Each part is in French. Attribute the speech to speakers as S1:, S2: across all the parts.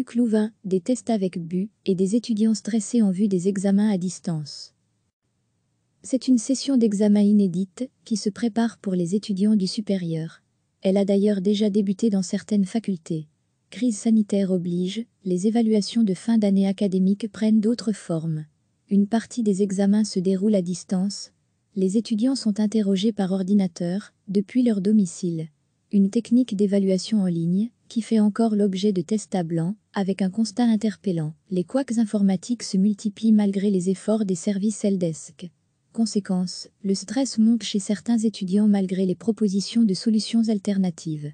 S1: Huc Louvain, des tests avec but et des étudiants stressés en vue des examens à distance. C'est une session d'examen inédite qui se prépare pour les étudiants du supérieur. Elle a d'ailleurs déjà débuté dans certaines facultés. Crise sanitaire oblige, les évaluations de fin d'année académique prennent d'autres formes. Une partie des examens se déroule à distance. Les étudiants sont interrogés par ordinateur, depuis leur domicile. Une technique d'évaluation en ligne, qui fait encore l'objet de tests à blanc, avec un constat interpellant. Les couacs informatiques se multiplient malgré les efforts des services helpdesk. Conséquence, le stress monte chez certains étudiants malgré les propositions de solutions alternatives.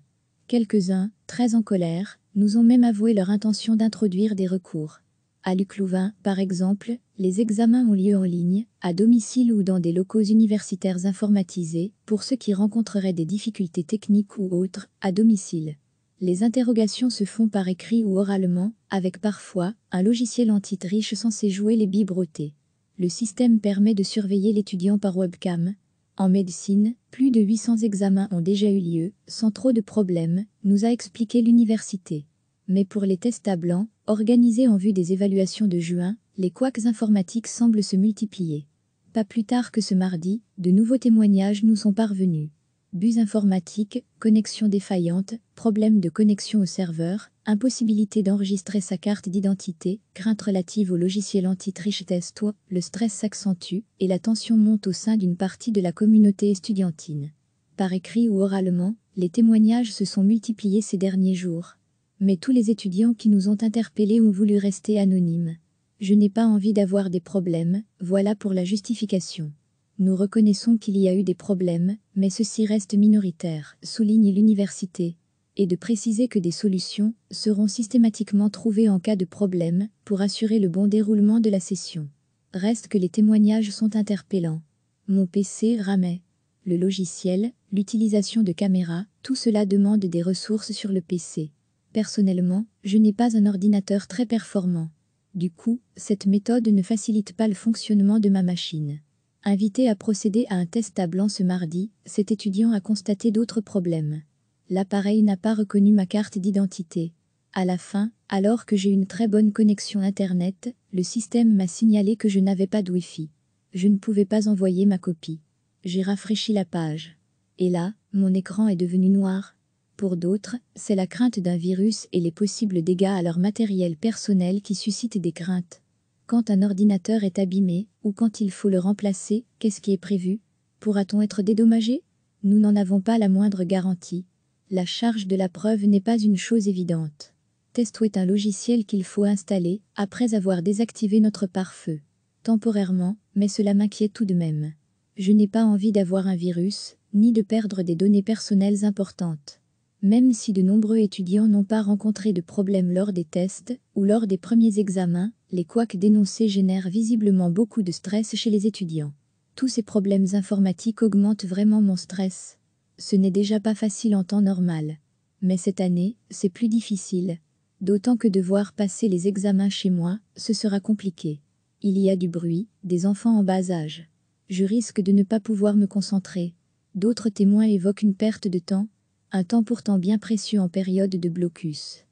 S1: Quelques-uns, très en colère, nous ont même avoué leur intention d'introduire des recours. À Luc-Louvain, par exemple, les examens ont lieu en ligne, à domicile ou dans des locaux universitaires informatisés, pour ceux qui rencontreraient des difficultés techniques ou autres, à domicile. Les interrogations se font par écrit ou oralement, avec parfois un logiciel anti-triche censé jouer les bibrotés. Le système permet de surveiller l'étudiant par webcam. En médecine, plus de 800 examens ont déjà eu lieu, sans trop de problèmes, nous a expliqué l'université. Mais pour les tests à blanc, organisés en vue des évaluations de juin, les couacs informatiques semblent se multiplier. Pas plus tard que ce mardi, de nouveaux témoignages nous sont parvenus. Bus informatiques, connexion défaillante, problème de connexion au serveur, impossibilité d'enregistrer sa carte d'identité, crainte relative au logiciel anti-triche testo, le stress s'accentue et la tension monte au sein d'une partie de la communauté estudiantine. Par écrit ou oralement, les témoignages se sont multipliés ces derniers jours. Mais tous les étudiants qui nous ont interpellés ont voulu rester anonymes. Je n'ai pas envie d'avoir des problèmes, voilà pour la justification. Nous reconnaissons qu'il y a eu des problèmes, mais ceci reste minoritaire, souligne l'université, et de préciser que des solutions seront systématiquement trouvées en cas de problème pour assurer le bon déroulement de la session. Reste que les témoignages sont interpellants. Mon PC ramait. Le logiciel, l'utilisation de caméras, tout cela demande des ressources sur le PC. Personnellement, je n'ai pas un ordinateur très performant. Du coup, cette méthode ne facilite pas le fonctionnement de ma machine. Invité à procéder à un test à blanc ce mardi, cet étudiant a constaté d'autres problèmes. L'appareil n'a pas reconnu ma carte d'identité. À la fin, alors que j'ai une très bonne connexion Internet, le système m'a signalé que je n'avais pas de Wi-Fi. Je ne pouvais pas envoyer ma copie. J'ai rafraîchi la page. Et là, mon écran est devenu noir, pour d'autres, c'est la crainte d'un virus et les possibles dégâts à leur matériel personnel qui suscitent des craintes. Quand un ordinateur est abîmé, ou quand il faut le remplacer, qu'est-ce qui est prévu? Pourra-t-on être dédommagé? Nous n'en avons pas la moindre garantie. La charge de la preuve n'est pas une chose évidente. Testo est un logiciel qu'il faut installer, après avoir désactivé notre pare-feu. Temporairement, mais cela m'inquiète tout de même. Je n'ai pas envie d'avoir un virus, ni de perdre des données personnelles importantes. Même si de nombreux étudiants n'ont pas rencontré de problème lors des tests ou lors des premiers examens, les couacs dénoncés génèrent visiblement beaucoup de stress chez les étudiants. Tous ces problèmes informatiques augmentent vraiment mon stress. Ce n'est déjà pas facile en temps normal. Mais cette année, c'est plus difficile. D'autant que devoir passer les examens chez moi, ce sera compliqué. Il y a du bruit, des enfants en bas âge. Je risque de ne pas pouvoir me concentrer. D'autres témoins évoquent une perte de temps, un temps pourtant bien précieux en période de blocus.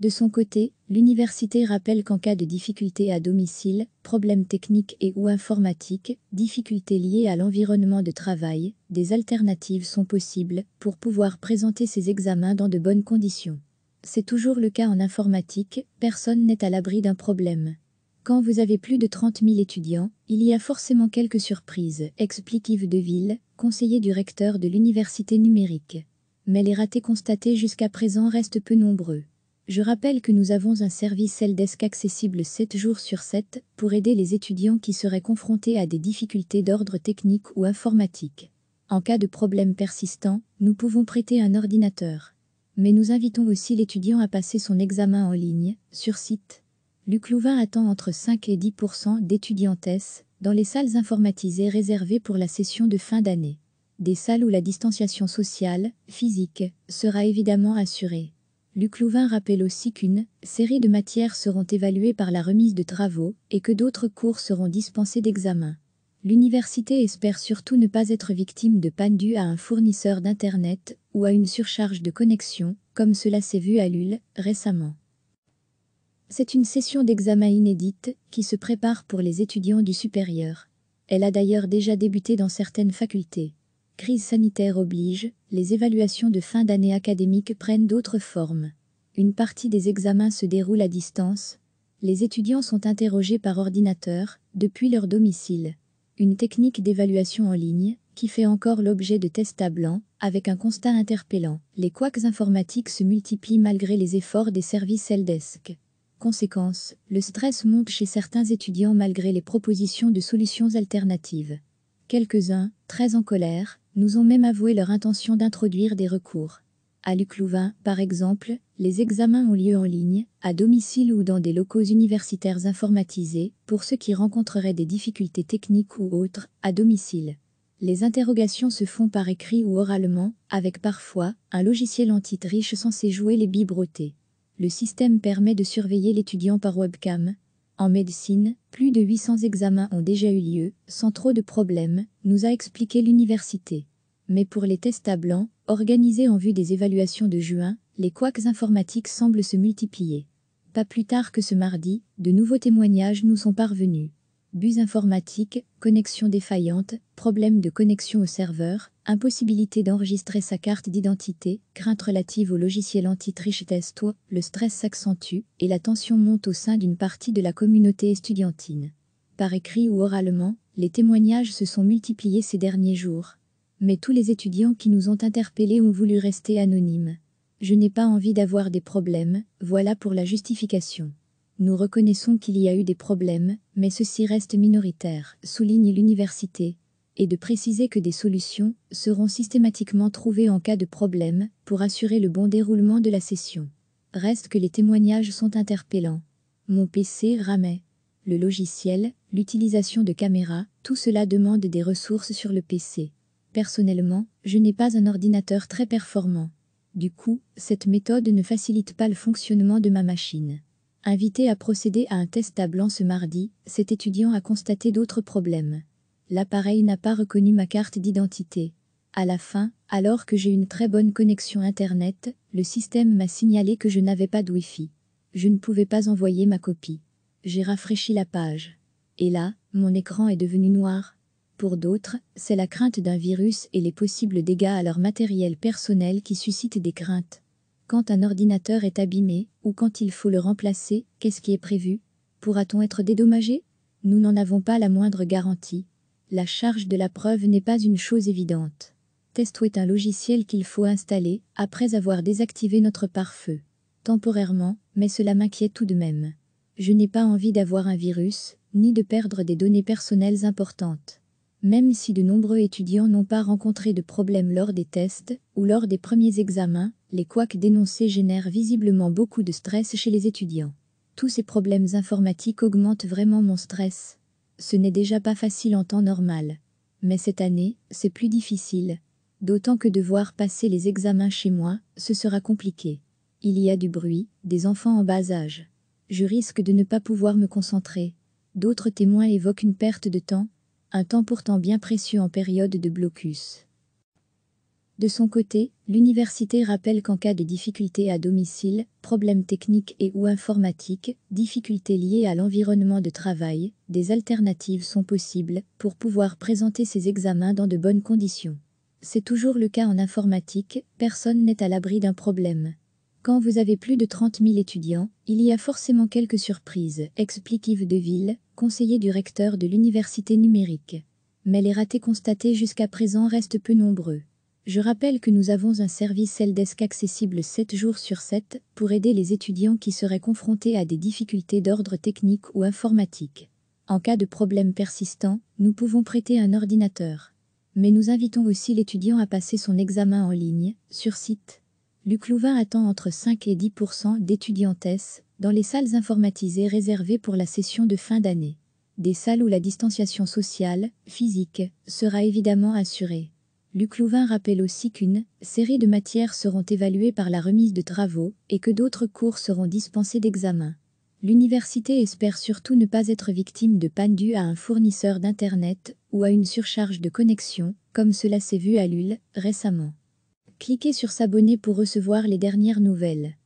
S1: De son côté, l'université rappelle qu'en cas de difficultés à domicile, problèmes techniques et ou informatiques, difficultés liées à l'environnement de travail, des alternatives sont possibles pour pouvoir présenter ses examens dans de bonnes conditions. C'est toujours le cas en informatique, personne n'est à l'abri d'un problème. Quand vous avez plus de 30 000 étudiants, il y a forcément quelques surprises, explique Yves Deville, conseiller du recteur de l'université numérique. Mais les ratés constatés jusqu'à présent restent peu nombreux. Je rappelle que nous avons un service helpdesk accessible 7 jours sur 7 pour aider les étudiants qui seraient confrontés à des difficultés d'ordre technique ou informatique. En cas de problème persistant, nous pouvons prêter un ordinateur. Mais nous invitons aussi l'étudiant à passer son examen en ligne, sur site, Luc Louvain attend entre 5 et 10% d'étudiantesses dans les salles informatisées réservées pour la session de fin d'année. Des salles où la distanciation sociale, physique, sera évidemment assurée. Luc Louvain rappelle aussi qu'une série de matières seront évaluées par la remise de travaux et que d'autres cours seront dispensés d'examen. L'université espère surtout ne pas être victime de panne due à un fournisseur d'Internet ou à une surcharge de connexion, comme cela s'est vu à Lul récemment. C'est une session d'examen inédite qui se prépare pour les étudiants du supérieur. Elle a d'ailleurs déjà débuté dans certaines facultés. Crise sanitaire oblige, les évaluations de fin d'année académique prennent d'autres formes. Une partie des examens se déroule à distance. Les étudiants sont interrogés par ordinateur, depuis leur domicile. Une technique d'évaluation en ligne, qui fait encore l'objet de tests à blanc, avec un constat interpellant. Les couacs informatiques se multiplient malgré les efforts des services helpdesk. Conséquence, le stress monte chez certains étudiants malgré les propositions de solutions alternatives. Quelques-uns, très en colère, nous ont même avoué leur intention d'introduire des recours. À Luclouvain, par exemple, les examens ont lieu en ligne, à domicile ou dans des locaux universitaires informatisés, pour ceux qui rencontreraient des difficultés techniques ou autres, à domicile. Les interrogations se font par écrit ou oralement, avec parfois un logiciel anti-triche censé jouer les bibrotés. Le système permet de surveiller l'étudiant par webcam. En médecine, plus de 800 examens ont déjà eu lieu, sans trop de problèmes, nous a expliqué l'université. Mais pour les tests à blanc, organisés en vue des évaluations de juin, les couacs informatiques semblent se multiplier. Pas plus tard que ce mardi, de nouveaux témoignages nous sont parvenus bus informatiques, connexion défaillante, problème de connexion au serveur, impossibilité d'enregistrer sa carte d'identité, crainte relative au logiciel anti-triche testo, le stress s'accentue et la tension monte au sein d'une partie de la communauté estudiantine. Par écrit ou oralement, les témoignages se sont multipliés ces derniers jours. Mais tous les étudiants qui nous ont interpellés ont voulu rester anonymes. Je n'ai pas envie d'avoir des problèmes, voilà pour la justification. Nous reconnaissons qu'il y a eu des problèmes, mais ceci reste minoritaire, souligne l'université, et de préciser que des solutions seront systématiquement trouvées en cas de problème pour assurer le bon déroulement de la session. Reste que les témoignages sont interpellants. Mon PC ramait. Le logiciel, l'utilisation de caméras, tout cela demande des ressources sur le PC. Personnellement, je n'ai pas un ordinateur très performant. Du coup, cette méthode ne facilite pas le fonctionnement de ma machine. Invité à procéder à un test à blanc ce mardi, cet étudiant a constaté d'autres problèmes. L'appareil n'a pas reconnu ma carte d'identité. À la fin, alors que j'ai une très bonne connexion Internet, le système m'a signalé que je n'avais pas de Wi-Fi. Je ne pouvais pas envoyer ma copie. J'ai rafraîchi la page. Et là, mon écran est devenu noir. Pour d'autres, c'est la crainte d'un virus et les possibles dégâts à leur matériel personnel qui suscitent des craintes. Quand un ordinateur est abîmé, ou quand il faut le remplacer, qu'est-ce qui est prévu? Pourra-t-on être dédommagé? Nous n'en avons pas la moindre garantie. La charge de la preuve n'est pas une chose évidente. Testo est un logiciel qu'il faut installer, après avoir désactivé notre pare-feu. Temporairement, mais cela m'inquiète tout de même. Je n'ai pas envie d'avoir un virus, ni de perdre des données personnelles importantes. Même si de nombreux étudiants n'ont pas rencontré de problème lors des tests ou lors des premiers examens, les couacs dénoncés génèrent visiblement beaucoup de stress chez les étudiants. Tous ces problèmes informatiques augmentent vraiment mon stress. Ce n'est déjà pas facile en temps normal. Mais cette année, c'est plus difficile. D'autant que devoir passer les examens chez moi, ce sera compliqué. Il y a du bruit, des enfants en bas âge. Je risque de ne pas pouvoir me concentrer. D'autres témoins évoquent une perte de temps, un temps pourtant bien précieux en période de blocus. De son côté, l'université rappelle qu'en cas de difficultés à domicile, problèmes techniques et ou informatiques, difficultés liées à l'environnement de travail, des alternatives sont possibles pour pouvoir présenter ses examens dans de bonnes conditions. C'est toujours le cas en informatique, personne n'est à l'abri d'un problème. Quand vous avez plus de 30 000 étudiants, il y a forcément quelques surprises, explique Yves Deville, conseiller du recteur de l'université numérique. Mais les ratés constatés jusqu'à présent restent peu nombreux. Je rappelle que nous avons un service Helpdesk accessible 7 jours sur 7 pour aider les étudiants qui seraient confrontés à des difficultés d'ordre technique ou informatique. En cas de problème persistant, nous pouvons prêter un ordinateur. Mais nous invitons aussi l'étudiant à passer son examen en ligne, sur site. Luc Louvain attend entre 5 et 10% d'étudiantesses dans les salles informatisées réservées pour la session de fin d'année. Des salles où la distanciation sociale, physique, sera évidemment assurée. Luc Louvain rappelle aussi qu'une série de matières seront évaluées par la remise de travaux et que d'autres cours seront dispensés d'examen. L'université espère surtout ne pas être victime de panne due à un fournisseur d'Internet ou à une surcharge de connexion, comme cela s'est vu à Lille récemment. Cliquez sur s'abonner pour recevoir les dernières nouvelles.